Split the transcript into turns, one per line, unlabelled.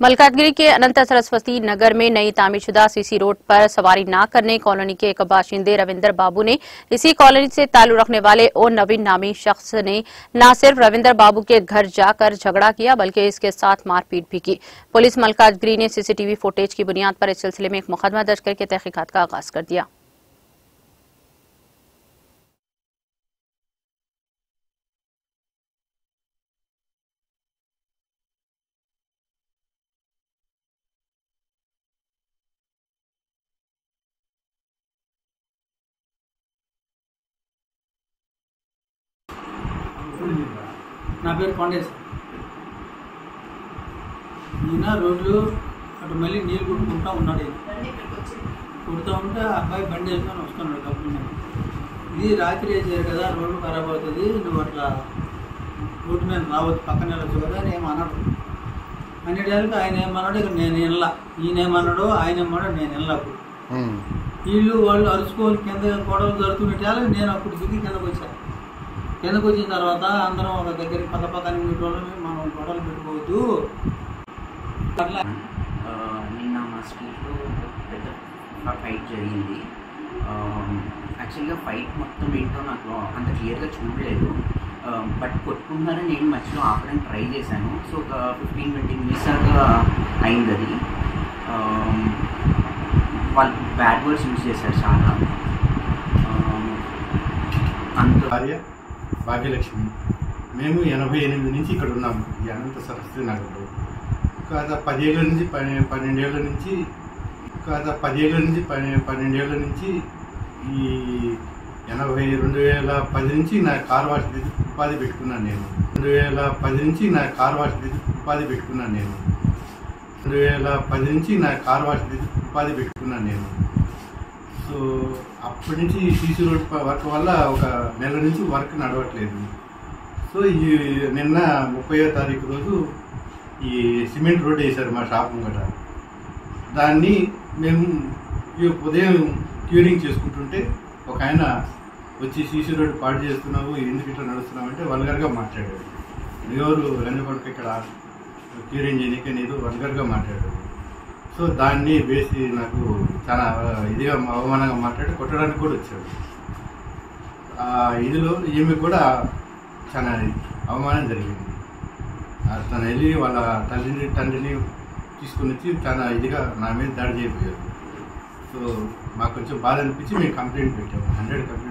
मलकानगिरी के अनंत सरस्वती नगर में नई तामीरशुदा सीसी रोड पर सवारी न करने कॉलोनी के एक बाशिंदे रविंदर बाबू ने इसी कॉलोनी से ताल्लुक रखने वाले ओ नवीन नामी शख्स ने न सिर्फ़ रविंदर बाबू के घर जाकर झगड़ा किया, बल्कि इसके साथ मारपीट भी की। पुलिस मलकानगिरी ने सीसीटीवी फुटेज की बुनियाद पर इस सिलसिले में एक मुकदमा दर्ज करके तहकीकत का आगाज़ कर दिया।
నా పేరు కొండేశ్ ఈయన రోడ్లు అటు మళ్ళీ నీళ్ళు కొట్టుకుంటా ఉన్నాడు. కొడుతూ ఉంటే ఆ అబ్బాయి బండి వేసుకొని వస్తున్నాడు కప్పుల మీద ఇది రాత్రి వేసారు కదా రోడ్డు ఖరాబ్ అవుతుంది నువ్వు అట్లా రోడ్డు మీద రావద్దు పక్కన వెళ్ళొచ్చు కదా అని ఏమన్నాడు అనేటానికి ఆయన ఏమన్నాడు ఇక నేను వెళ్ళా ఈయన ఏమన్నాడు ఆయన ఏమన్నాడు నేను వెళ్ళా అప్పుడు. వీళ్ళు వాళ్ళు అరుచుకొని కింద గొడవలు జరుగుతుంటే నేను అప్పుడు దిగి కిందకు వచ్చాను. కిందకు వచ్చిన తర్వాత అందరం ఒక దగ్గరికి పక్కన ఉండేటోళ్ళని మనం గొడవలు పెట్టుకోవద్దు. అట్లా.
నిన్న మా స్ట్రీట్లో పెద్ద ఫైట్ జరిగింది. యాక్చువల్గా ఫైట్ మొత్తం ఏంటో నాకు అంత క్లియర్గా చూడలేదు. బట్ కొట్టుకుంటారని నేను మధ్యలో ఆపడానికి ట్రై చేశాను. సో ఒక ఫిఫ్టీన్ ట్వంటీ మినిట్స్ దాకా అయింది అది. వాళ్ళు బ్యాడ్ వర్డ్స్ యూజ్ చేశారు చాలా. అంత
భార్య? భాగ్యలక్ష్మి మేము ఎనభై ఎనిమిది నుంచి ఇక్కడ ఉన్నాము. ఈ అనంత సరస్వతి నగర్లో. కాదా పదేళ్ళ నుంచి పన్నె పన్నెండేళ్ళ నుంచి కాదా పదేళ్ళ నుంచి పన్నె పన్నెండేళ్ళ నుంచి ఈ ఎనభై రెండు వేల పది నుంచి నా కార్ వాష్ ఉపాధి పెట్టుకున్నాను నేను. రెండు వేల పది నుంచి నా కార్ వాష్ ఉపాధి పెట్టుకున్నాను నేను. రెండు వేల పది నుంచి నా కార్ వాష్ ఉపాధి పెట్టుకున్నాను నేను. అప్పటి నుంచి సీసీ రోడ్ వర్క్ వల్ల ఒక నెల నుంచి వర్క్ నడవట్లేదు. సో ఈ నిన్న ముప్పయో తారీఖు రోజు ఈ సిమెంట్ రోడ్ వేశారు మా షాప్ ముంగట. దాన్ని మేము ఈ ఉదయం క్యూరింగ్ చేసుకుంటుంటే ఒక ఆయన వచ్చి సీసీ రోడ్డు పాడు చేస్తున్నావు ఎందుకు ఇట్లా నడుస్తున్నావు అంటే వల్గర్గా మాట్లాడాడు. ఎవరు రంజపడికి ఇక్కడ క్యూరింగ్ చేయడానికి నేను వల్గర్గా మాట్లాడాడు. సో దాన్ని వేసి నాకు చాలా ఇదిగా అవమానంగా మాట్లాడి కొట్టడానికి కూడా వచ్చాడు. ఆ ఇదిలో ఈమె కూడా చాలా అవమానం జరిగింది. తను వెళ్ళి వాళ్ళ తల్లిని తండ్రిని తీసుకుని వచ్చి చాలా ఇదిగా నా మీద దాడి చేయబోయారు. సో మాకు కొంచెం బాధ అనిపించి మేము కంప్లైంట్ పెట్టాము. Hundred complaint